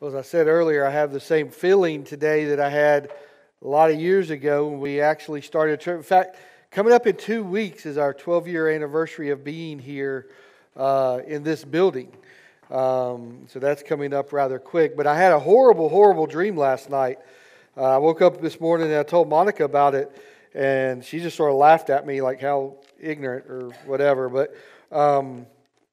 Well, as I said earlier, I have the same feeling today that I had a lot of years ago when we actually started church. In fact, coming up in two weeks is our 12 year anniversary of being here uh, in this building. Um, so that's coming up rather quick. But I had a horrible, horrible dream last night. Uh, I woke up this morning and I told Monica about it, and she just sort of laughed at me, like how ignorant or whatever. But um,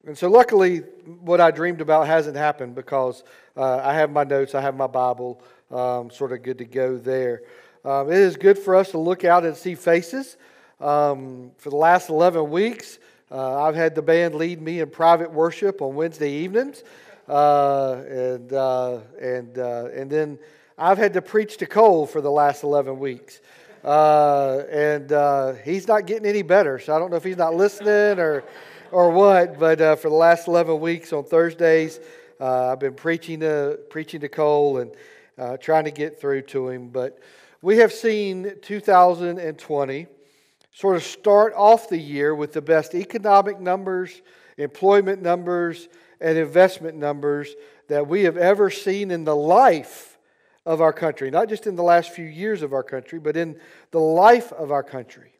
and so, luckily, what I dreamed about hasn't happened because uh, I have my notes, I have my Bible, um, sort of good to go there. Um, it is good for us to look out and see faces. Um, for the last 11 weeks, uh, I've had the band lead me in private worship on Wednesday evenings. Uh, and, uh, and, uh, and then I've had to preach to Cole for the last 11 weeks. Uh, and he's not getting any better, so I don't know if he's not listening or or what, but uh, for the last 11 weeks on Thursdays, uh, I've been preaching to, preaching to Cole and uh, trying to get through to him. But we have seen 2020 sort of start off the year with the best economic numbers, employment numbers, and investment numbers that we have ever seen in the life of our country. Not just in the last few years of our country, but in the life of our country.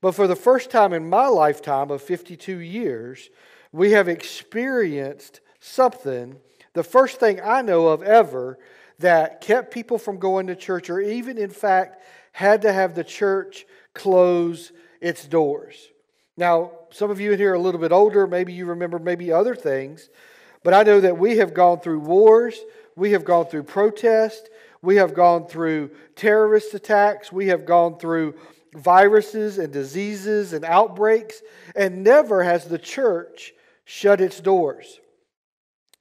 But for the first time in my lifetime of 52 years, we have experienced something, the first thing I know of ever, that kept people from going to church, or even in fact had to have the church close its doors. Now, some of you in here are a little bit older, maybe you remember maybe other things, but I know that we have gone through wars, we have gone through protests, we have gone through terrorist attacks, we have gone through viruses and diseases and outbreaks, and never has the church shut its doors.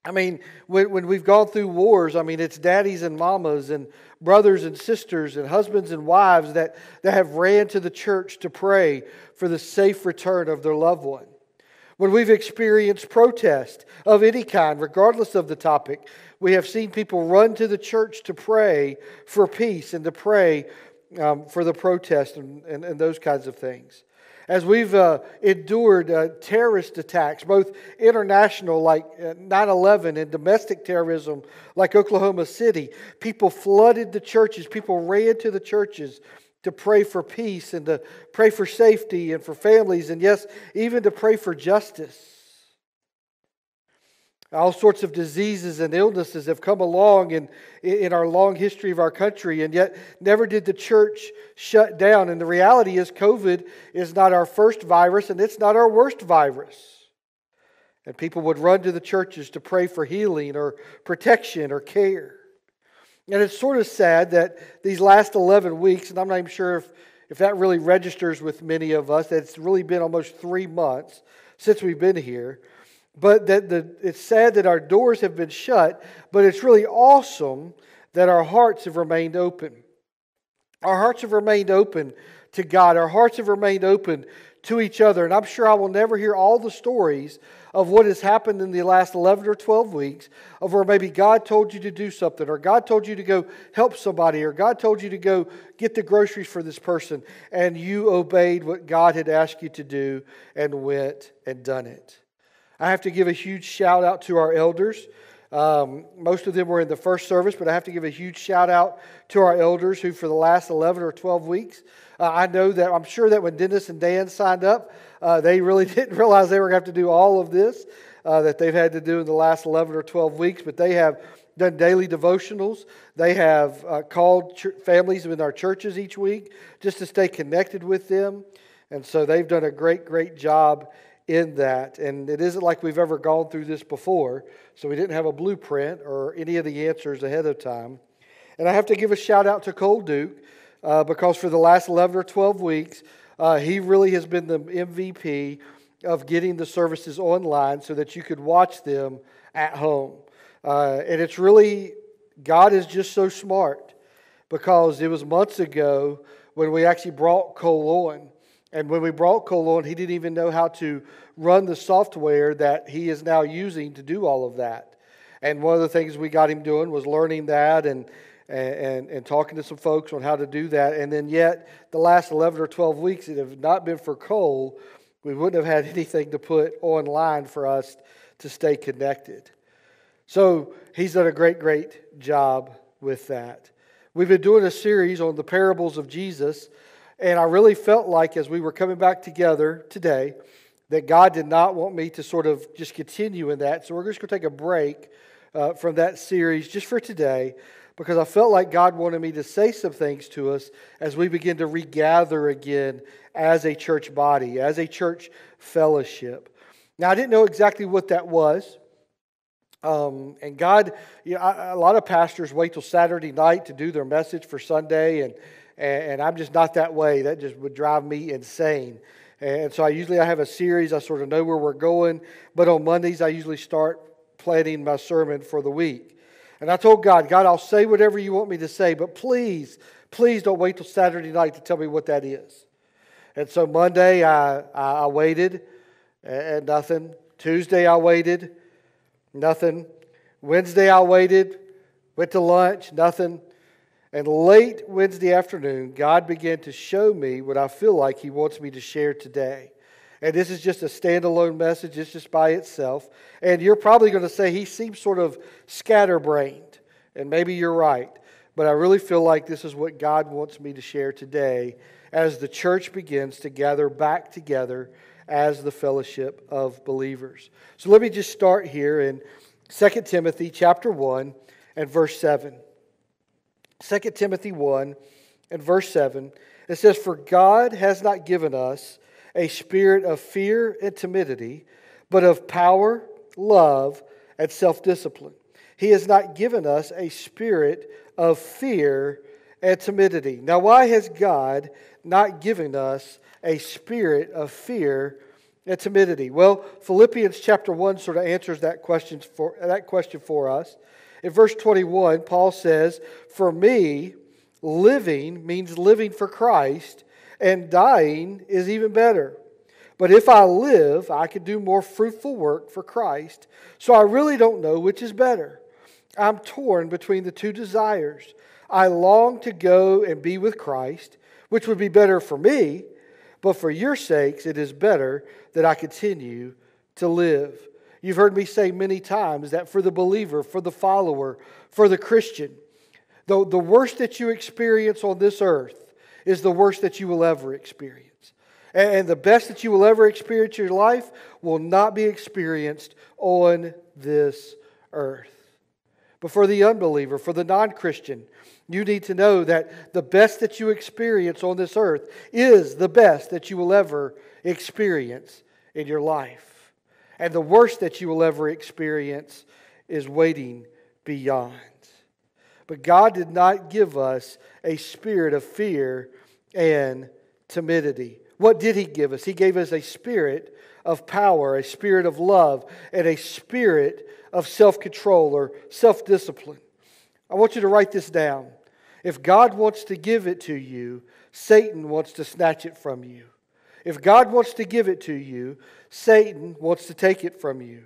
I mean, when, when we've gone through wars, I mean, it's daddies and mamas and brothers and sisters and husbands and wives that, that have ran to the church to pray for the safe return of their loved one. When we've experienced protest of any kind, regardless of the topic, we have seen people run to the church to pray for peace and to pray um, for the protest and, and, and, those kinds of things. As we've uh, endured uh, terrorist attacks, both international, like uh, 9 11, and domestic terrorism, like Oklahoma City, people flooded the churches. People ran to the churches to pray for peace and to pray for safety and for families, and yes, even to pray for justice. All sorts of diseases and illnesses have come along in, in our long history of our country, and yet never did the church shut down. And the reality is, COVID is not our first virus, and it's not our worst virus. And people would run to the churches to pray for healing or protection or care. And it's sort of sad that these last 11 weeks, and I'm not even sure if, if that really registers with many of us, that it's really been almost three months since we've been here. But that the, it's sad that our doors have been shut, but it's really awesome that our hearts have remained open. Our hearts have remained open to God. Our hearts have remained open to each other. And I'm sure I will never hear all the stories of what has happened in the last 11 or 12 weeks of where maybe God told you to do something, or God told you to go help somebody, or God told you to go get the groceries for this person, and you obeyed what God had asked you to do and went and done it. I have to give a huge shout out to our elders. Um, most of them were in the first service, but I have to give a huge shout out to our elders who, for the last 11 or 12 weeks, uh, I know that I'm sure that when Dennis and Dan signed up, uh, they really didn't realize they were going to have to do all of this uh, that they've had to do in the last 11 or 12 weeks, but they have done daily devotionals. They have uh, called ch- families in our churches each week just to stay connected with them. And so they've done a great, great job in that. And it isn't like we've ever gone through this before, so we didn't have a blueprint or any of the answers ahead of time. And I have to give a shout out to Cole Duke uh, because for the last 11 or 12 weeks, uh, he really has been the MVP of getting the services online so that you could watch them at home. Uh, and it's really, God is just so smart because it was months ago when we actually brought Cole on. And when we brought Cole on, he didn't even know how to run the software that he is now using to do all of that. And one of the things we got him doing was learning that and, and, and talking to some folks on how to do that. And then, yet, the last 11 or 12 weeks, it have not been for Cole, we wouldn't have had anything to put online for us to stay connected. So he's done a great, great job with that. We've been doing a series on the parables of Jesus, and I really felt like as we were coming back together today that God did not want me to sort of just continue in that. So we're just going to take a break uh, from that series just for today because I felt like God wanted me to say some things to us as we begin to regather again as a church body, as a church fellowship. Now, I didn't know exactly what that was. Um, and God, you know, I, a lot of pastors wait till Saturday night to do their message for Sunday, and, and, and I'm just not that way. That just would drive me insane. And so I usually I have a series. I sort of know where we're going, but on Mondays I usually start planning my sermon for the week. And I told God, God, I'll say whatever you want me to say, but please, please don't wait till Saturday night to tell me what that is. And so Monday, I, I waited and nothing. Tuesday, I waited, nothing. Wednesday, I waited, went to lunch, nothing. And late Wednesday afternoon, God began to show me what I feel like He wants me to share today. And this is just a standalone message, it's just by itself. And you're probably going to say he seems sort of scatterbrained. And maybe you're right. But I really feel like this is what God wants me to share today as the church begins to gather back together as the fellowship of believers. So let me just start here in 2 Timothy chapter 1 and verse 7. 2 Timothy 1 and verse 7. It says, For God has not given us a spirit of fear and timidity, but of power, love, and self discipline. He has not given us a spirit of fear and timidity. Now, why has God not given us a spirit of fear and timidity? Well, Philippians chapter 1 sort of answers that question for, that question for us. In verse 21, Paul says, For me, living means living for Christ, and dying is even better. But if I live, I can do more fruitful work for Christ. So I really don't know which is better. I'm torn between the two desires. I long to go and be with Christ, which would be better for me, but for your sakes, it is better that I continue to live. You've heard me say many times that for the believer, for the follower, for the Christian, the, the worst that you experience on this earth is the worst that you will ever experience. And the best that you will ever experience in your life will not be experienced on this earth. But for the unbeliever, for the non Christian, you need to know that the best that you experience on this earth is the best that you will ever experience in your life. And the worst that you will ever experience is waiting beyond. But God did not give us a spirit of fear and timidity. What did He give us? He gave us a spirit of power, a spirit of love, and a spirit of self control or self discipline. I want you to write this down. If God wants to give it to you, Satan wants to snatch it from you. If God wants to give it to you, Satan wants to take it from you.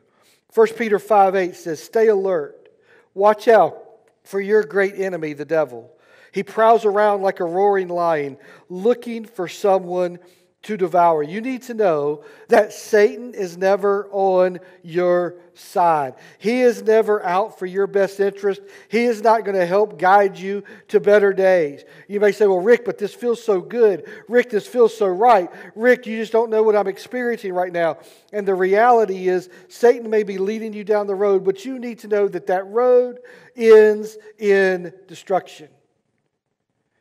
1 Peter 5 8 says, Stay alert. Watch out for your great enemy, the devil. He prowls around like a roaring lion, looking for someone to devour. You need to know that Satan is never on your side. He is never out for your best interest. He is not going to help guide you to better days. You may say, Well, Rick, but this feels so good. Rick, this feels so right. Rick, you just don't know what I'm experiencing right now. And the reality is, Satan may be leading you down the road, but you need to know that that road ends in destruction.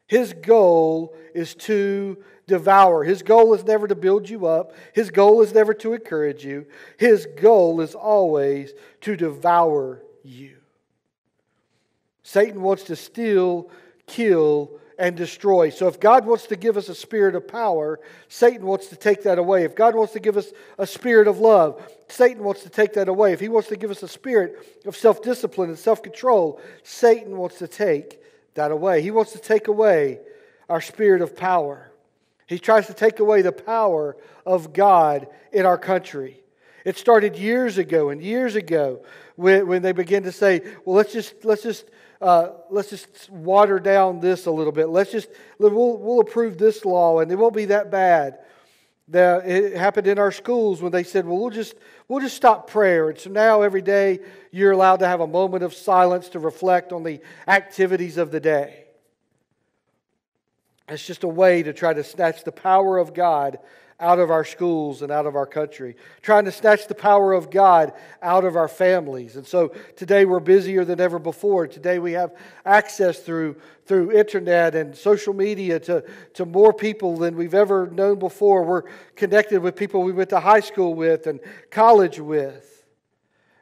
His goal is to devour. His goal is never to build you up. His goal is never to encourage you. His goal is always to devour you. Satan wants to steal, kill, and destroy. So if God wants to give us a spirit of power, Satan wants to take that away. If God wants to give us a spirit of love, Satan wants to take that away. If he wants to give us a spirit of self discipline and self control, Satan wants to take that away. He wants to take away our spirit of power. He tries to take away the power of God in our country. It started years ago and years ago when, when they began to say, well, let's just, let's just, uh, let's just water down this a little bit. Let's just, we'll, we'll approve this law and it won't be that bad. That it happened in our schools when they said, "Well, we'll just we'll just stop prayer." And so now every day you're allowed to have a moment of silence to reflect on the activities of the day. It's just a way to try to snatch the power of God out of our schools and out of our country, trying to snatch the power of God out of our families. And so today we're busier than ever before. Today we have access through, through internet and social media to, to more people than we've ever known before. We're connected with people we went to high school with and college with.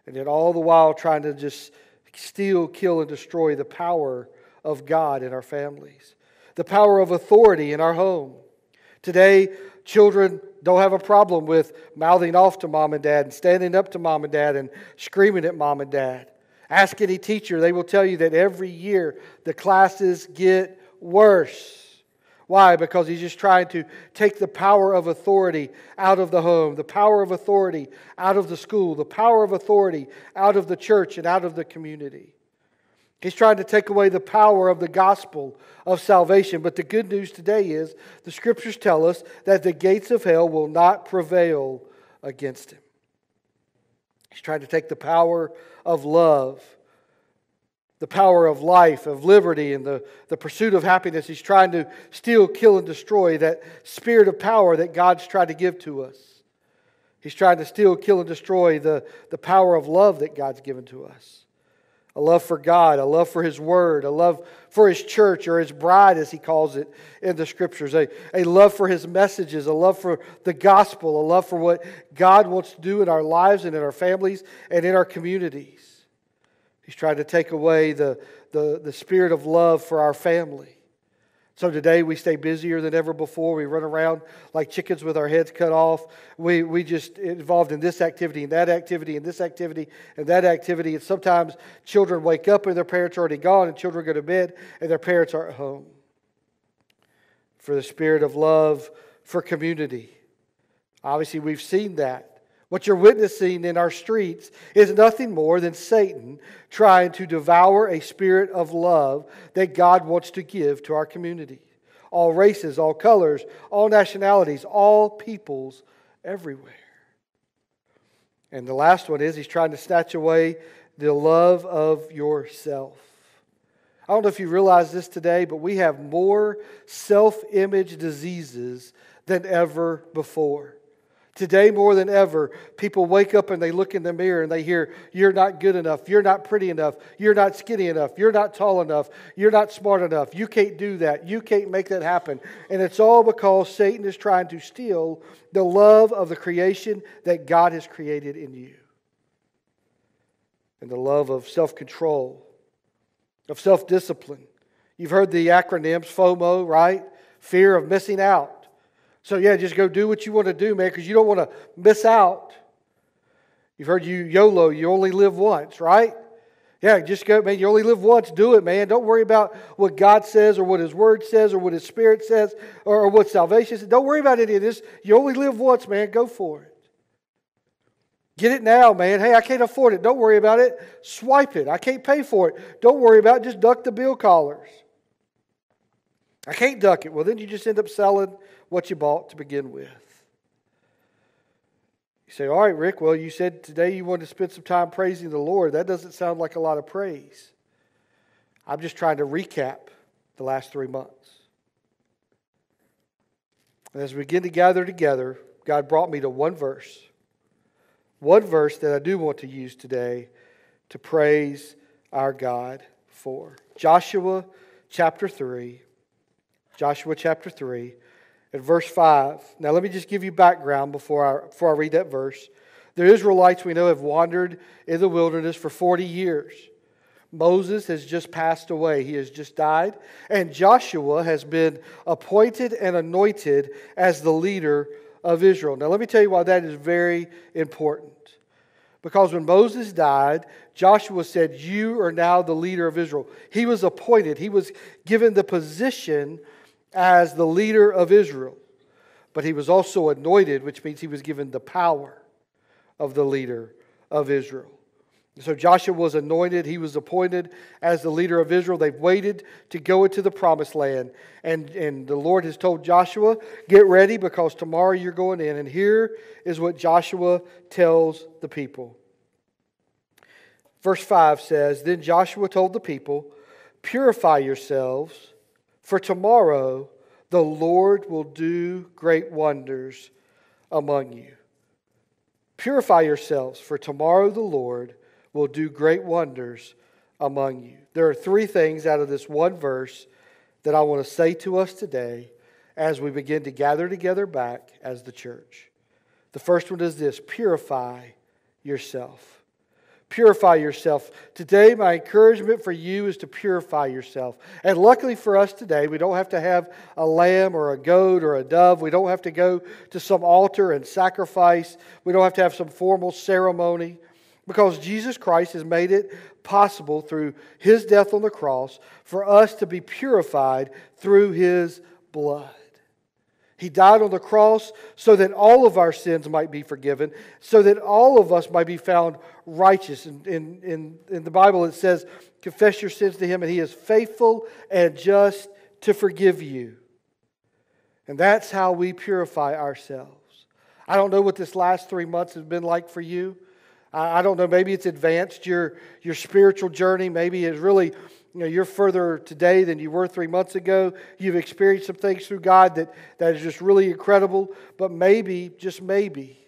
And yet, all the while, trying to just steal, kill, and destroy the power of God in our families, the power of authority in our home. Today, children don't have a problem with mouthing off to mom and dad and standing up to mom and dad and screaming at mom and dad. Ask any teacher, they will tell you that every year the classes get worse. Why? Because he's just trying to take the power of authority out of the home, the power of authority out of the school, the power of authority out of the church and out of the community. He's trying to take away the power of the gospel of salvation. But the good news today is the scriptures tell us that the gates of hell will not prevail against him. He's trying to take the power of love, the power of life, of liberty, and the, the pursuit of happiness. He's trying to steal, kill, and destroy that spirit of power that God's tried to give to us. He's trying to steal, kill, and destroy the, the power of love that God's given to us a love for God, a love for His Word, a love for His church or His bride, as He calls it in the Scriptures, a, a love for His messages, a love for the gospel, a love for what God wants to do in our lives and in our families and in our communities. He's trying to take away the, the, the spirit of love for our family. So today we stay busier than ever before. We run around like chickens with our heads cut off. We, we just involved in this activity and that activity and this activity and that activity. And sometimes children wake up and their parents are already gone, and children go to bed and their parents are at home. For the spirit of love for community. Obviously, we've seen that. What you're witnessing in our streets is nothing more than Satan trying to devour a spirit of love that God wants to give to our community. All races, all colors, all nationalities, all peoples everywhere. And the last one is he's trying to snatch away the love of yourself. I don't know if you realize this today, but we have more self image diseases than ever before. Today, more than ever, people wake up and they look in the mirror and they hear, You're not good enough. You're not pretty enough. You're not skinny enough. You're not tall enough. You're not smart enough. You can't do that. You can't make that happen. And it's all because Satan is trying to steal the love of the creation that God has created in you. And the love of self control, of self discipline. You've heard the acronyms FOMO, right? Fear of missing out. So, yeah, just go do what you want to do, man, because you don't want to miss out. You've heard you YOLO, you only live once, right? Yeah, just go, man, you only live once, do it, man. Don't worry about what God says or what His Word says or what His Spirit says or, or what salvation says. Don't worry about any of this. You only live once, man. Go for it. Get it now, man. Hey, I can't afford it. Don't worry about it. Swipe it. I can't pay for it. Don't worry about it. Just duck the bill callers. I can't duck it. Well, then you just end up selling what you bought to begin with. You say, All right, Rick, well, you said today you wanted to spend some time praising the Lord. That doesn't sound like a lot of praise. I'm just trying to recap the last three months. And as we begin to gather together, God brought me to one verse. One verse that I do want to use today to praise our God for. Joshua chapter 3. Joshua chapter 3 at verse 5. Now, let me just give you background before I, before I read that verse. The Israelites, we know, have wandered in the wilderness for 40 years. Moses has just passed away, he has just died. And Joshua has been appointed and anointed as the leader of Israel. Now, let me tell you why that is very important. Because when Moses died, Joshua said, You are now the leader of Israel. He was appointed, he was given the position as the leader of Israel. But he was also anointed, which means he was given the power of the leader of Israel. So Joshua was anointed. He was appointed as the leader of Israel. They've waited to go into the promised land. And, and the Lord has told Joshua, Get ready because tomorrow you're going in. And here is what Joshua tells the people. Verse 5 says Then Joshua told the people, Purify yourselves, for tomorrow the Lord will do great wonders among you. Purify yourselves, for tomorrow the Lord will do great wonders among you. There are three things out of this one verse that I want to say to us today as we begin to gather together back as the church. The first one is this purify yourself. Purify yourself. Today, my encouragement for you is to purify yourself. And luckily for us today, we don't have to have a lamb or a goat or a dove. We don't have to go to some altar and sacrifice. We don't have to have some formal ceremony because Jesus Christ has made it possible through his death on the cross for us to be purified through his blood. He died on the cross so that all of our sins might be forgiven, so that all of us might be found righteous. In, in, in, in, the Bible, it says, Confess your sins to him, and he is faithful and just to forgive you. And that's how we purify ourselves. I don't know what this last three months has been like for you. I don't know, maybe it's advanced your, your spiritual journey. Maybe it's really, you know, you're further today than you were three months ago. You've experienced some things through God that, that is just really incredible. But maybe, just maybe,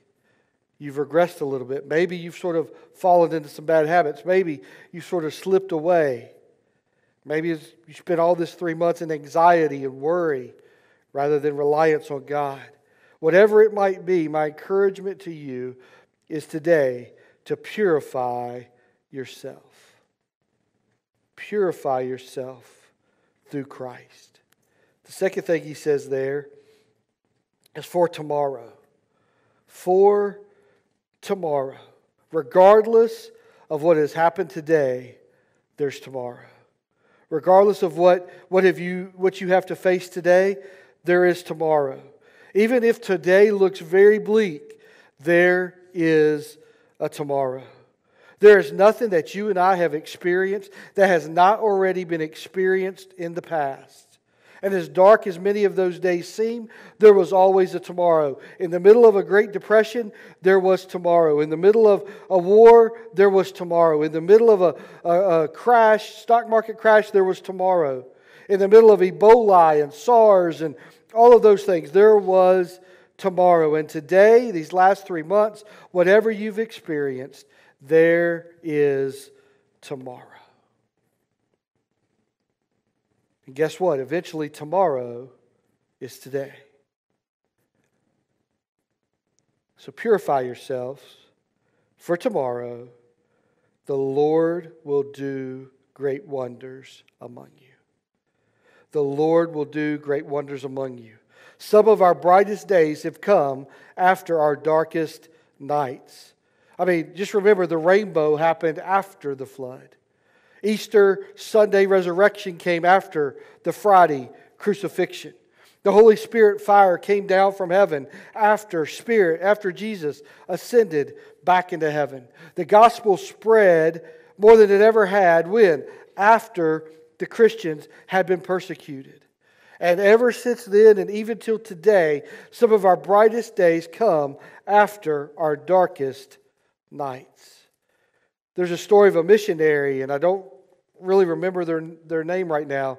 you've regressed a little bit. Maybe you've sort of fallen into some bad habits. Maybe you've sort of slipped away. Maybe you spent all this three months in anxiety and worry rather than reliance on God. Whatever it might be, my encouragement to you is today to purify yourself. Purify yourself through Christ. The second thing he says there is for tomorrow. For tomorrow. Regardless of what has happened today, there's tomorrow. Regardless of what, what, have you, what you have to face today, there is tomorrow. Even if today looks very bleak, there is a tomorrow. There is nothing that you and I have experienced that has not already been experienced in the past. And as dark as many of those days seem, there was always a tomorrow. In the middle of a Great Depression, there was tomorrow. In the middle of a war, there was tomorrow. In the middle of a, a, a crash, stock market crash, there was tomorrow. In the middle of Ebola and SARS and all of those things, there was tomorrow. And today, these last three months, whatever you've experienced, there is tomorrow. And guess what? Eventually, tomorrow is today. So purify yourselves, for tomorrow the Lord will do great wonders among you. The Lord will do great wonders among you. Some of our brightest days have come after our darkest nights. I mean, just remember the rainbow happened after the flood. Easter Sunday resurrection came after the Friday crucifixion. The Holy Spirit fire came down from heaven after Spirit, after Jesus ascended back into heaven. The gospel spread more than it ever had when? After the Christians had been persecuted. And ever since then, and even till today, some of our brightest days come after our darkest nights. There's a story of a missionary, and I don't really remember their, their name right now,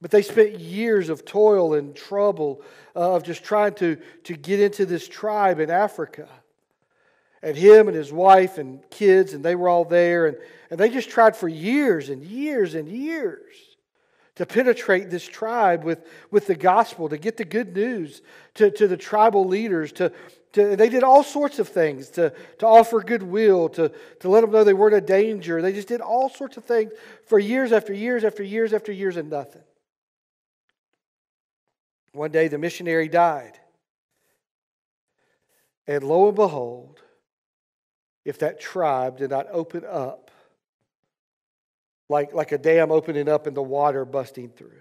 but they spent years of toil and trouble uh, of just trying to, to get into this tribe in Africa. And him and his wife and kids, and they were all there, and, and they just tried for years and years and years to penetrate this tribe with, with the gospel, to get the good news to, to the tribal leaders. To, to, they did all sorts of things to, to offer goodwill, to, to let them know they weren't a danger. They just did all sorts of things for years after years after years after years and nothing. One day the missionary died. And lo and behold, if that tribe did not open up like, like a dam opening up and the water busting through.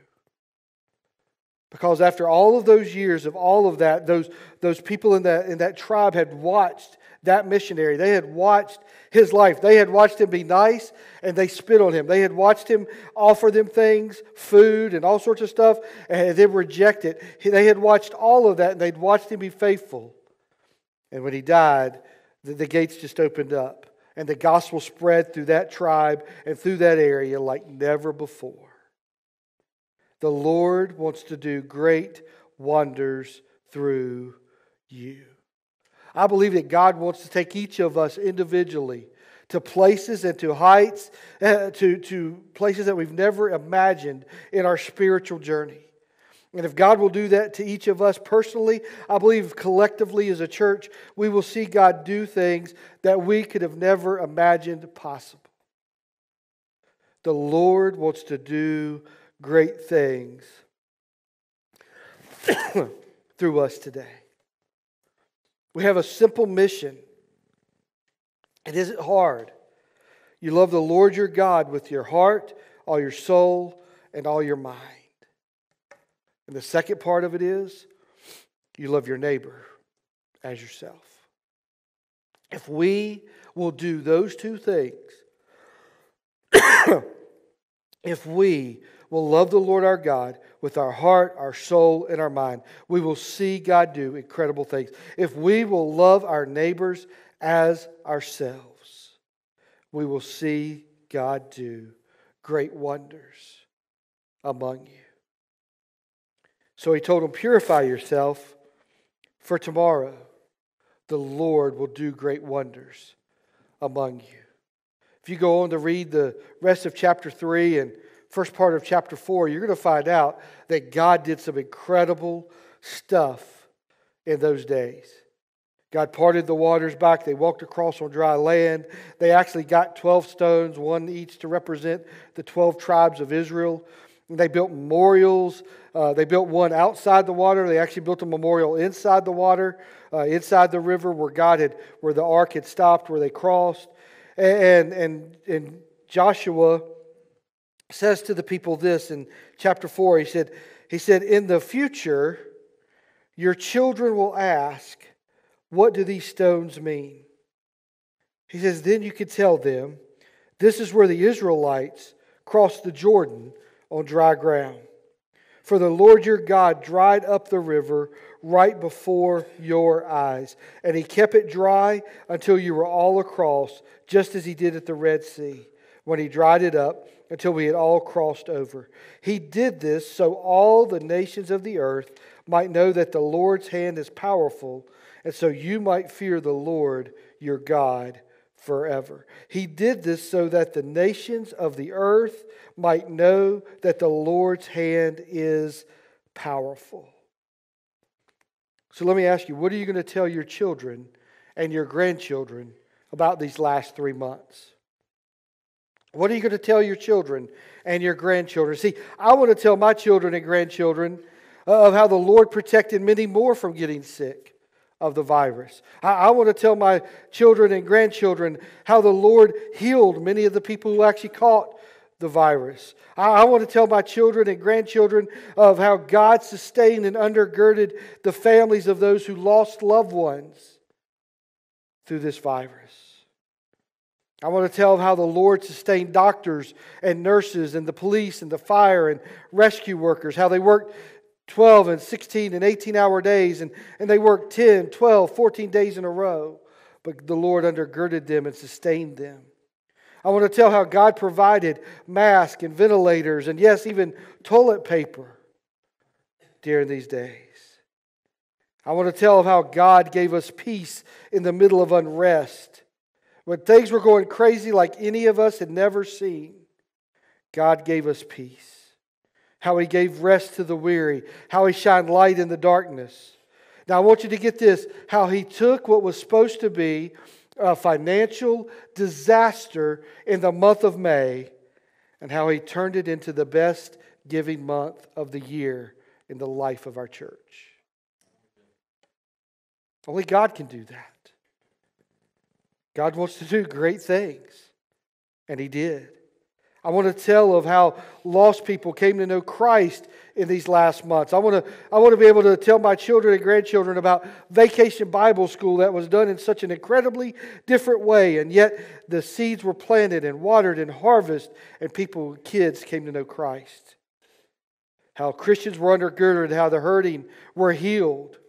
Because after all of those years of all of that, those, those people in that, in that tribe had watched that missionary. They had watched his life. They had watched him be nice and they spit on him. They had watched him offer them things, food and all sorts of stuff, and they reject it. They had watched all of that and they'd watched him be faithful. And when he died, the, the gates just opened up and the gospel spread through that tribe and through that area like never before. The Lord wants to do great wonders through you. I believe that God wants to take each of us individually to places and to heights, uh, to, to places that we've never imagined in our spiritual journey. And if God will do that to each of us personally, I believe collectively as a church, we will see God do things that we could have never imagined possible. The Lord wants to do great things through us today. We have a simple mission. It isn't hard. You love the Lord your God with your heart, all your soul, and all your mind. And the second part of it is you love your neighbor as yourself. If we will do those two things, if we will love the Lord our God with our heart, our soul, and our mind, we will see God do incredible things. If we will love our neighbors as ourselves, we will see God do great wonders among you. So he told them, Purify yourself, for tomorrow the Lord will do great wonders among you. If you go on to read the rest of chapter 3 and first part of chapter 4, you're going to find out that God did some incredible stuff in those days. God parted the waters back. They walked across on dry land. They actually got 12 stones, one each to represent the 12 tribes of Israel. They built memorials. Uh, they built one outside the water. They actually built a memorial inside the water, uh, inside the river where God had, where the ark had stopped, where they crossed. And, and, and Joshua says to the people this in chapter 4. He said, he said, In the future, your children will ask, What do these stones mean? He says, Then you could tell them, This is where the Israelites crossed the Jordan on dry ground. For the Lord your God dried up the river right before your eyes, and he kept it dry until you were all across, just as he did at the Red Sea, when he dried it up until we had all crossed over. He did this so all the nations of the earth might know that the Lord's hand is powerful, and so you might fear the Lord your God forever. He did this so that the nations of the earth might know that the Lord's hand is powerful. So let me ask you, what are you going to tell your children and your grandchildren about these last three months? What are you going to tell your children and your grandchildren? See, I want to tell my children and grandchildren uh, of how the Lord protected many more from getting sick of the virus. I, I, want to tell my children and grandchildren how the Lord healed many of the people who actually caught the virus. I, I want to tell my children and grandchildren of how God sustained and undergirded the families of those who lost loved ones through this virus. I want to tell how the Lord sustained doctors and nurses and the police and the fire and rescue workers, how they worked 12 and 16 and 18 hour days and, and they worked 10, 12, 14 days in a row. But the Lord undergirded them and sustained them. I want to tell how God provided masks and ventilators and, yes, even toilet paper during these days. I want to tell of how God gave us peace in the middle of unrest when things were going crazy like any of us had never seen, God gave us peace. How He gave rest to the weary, how He shined light in the darkness. Now, I want you to get this how He took what was supposed to be a financial disaster in the month of May and how He turned it into the best giving month of the year in the life of our church. Only God can do that. God wants to do great things, and He did. I want to tell of how lost people came to know Christ in these last months. I want to, I want to be able to tell my children and grandchildren about vacation Bible school that was done in such an incredibly different way. And yet the seeds were planted and watered and harvested, and people, kids, came to know Christ. How Christians were undergirded, how the hurting were healed.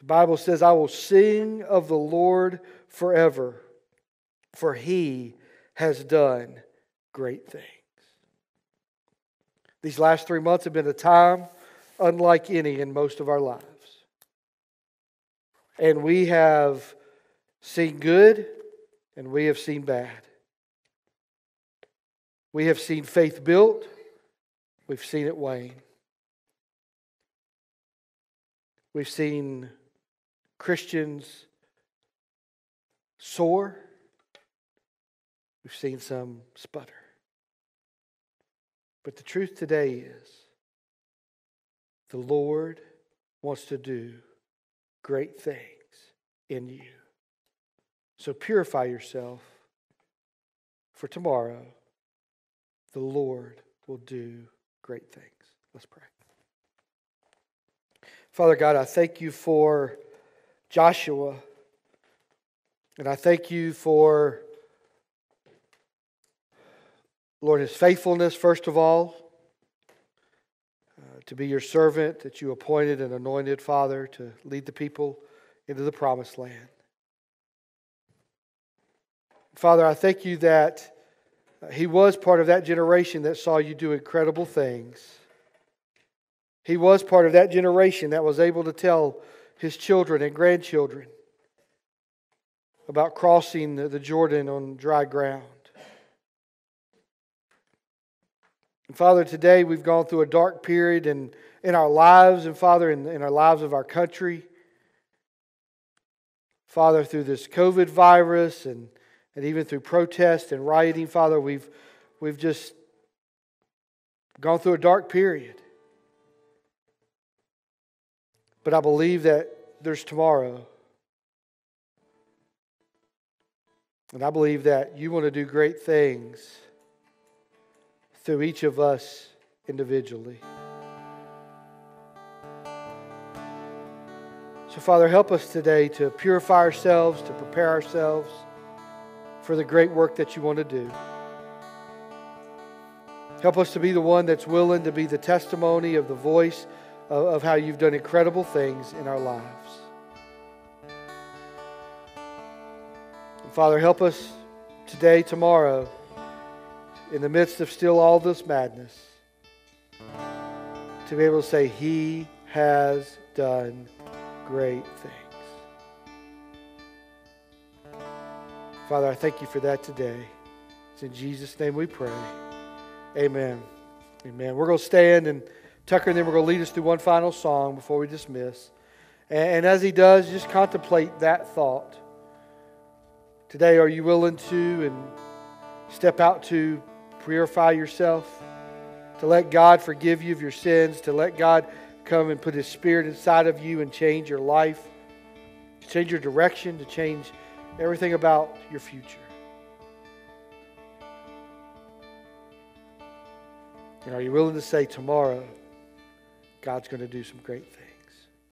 The Bible says, I will sing of the Lord forever, for he has done great things. These last three months have been a time unlike any in most of our lives. And we have seen good and we have seen bad. We have seen faith built, we've seen it wane. We've seen Christians soar, we've seen some sputter. But the truth today is the Lord wants to do great things in you. So purify yourself for tomorrow. The Lord will do great things. Let's pray. Father God, I thank you for Joshua. And I thank you for Lord, his faithfulness, first of all, uh, to be your servant that you appointed and anointed, Father, to lead the people into the promised land. Father, I thank you that uh, he was part of that generation that saw you do incredible things. He was part of that generation that was able to tell his children and grandchildren about crossing the Jordan on dry ground. And Father, today we've gone through a dark period in, in our lives, and Father, in, in our lives of our country. Father, through this COVID virus and, and even through protest and rioting, Father, we've, we've just gone through a dark period. But I believe that there's tomorrow. And I believe that you want to do great things through each of us individually. So, Father, help us today to purify ourselves, to prepare ourselves for the great work that you want to do. Help us to be the one that's willing to be the testimony of the voice of, of how you've done incredible things in our lives. And Father, help us today, tomorrow in the midst of still all this madness, to be able to say, He has done great things. Father, I thank you for that today. It's in Jesus' name we pray. Amen. Amen. We're going to stand and Tucker and then we're going to lead us through one final song before we dismiss. And, as he does, just contemplate that thought. Today, are you willing to and step out to purify yourself, to let God forgive you of your sins, to let God come and put His Spirit inside of you and change your life, to change your direction, to change everything about your future. And are you willing to say tomorrow, God's going to do some great things?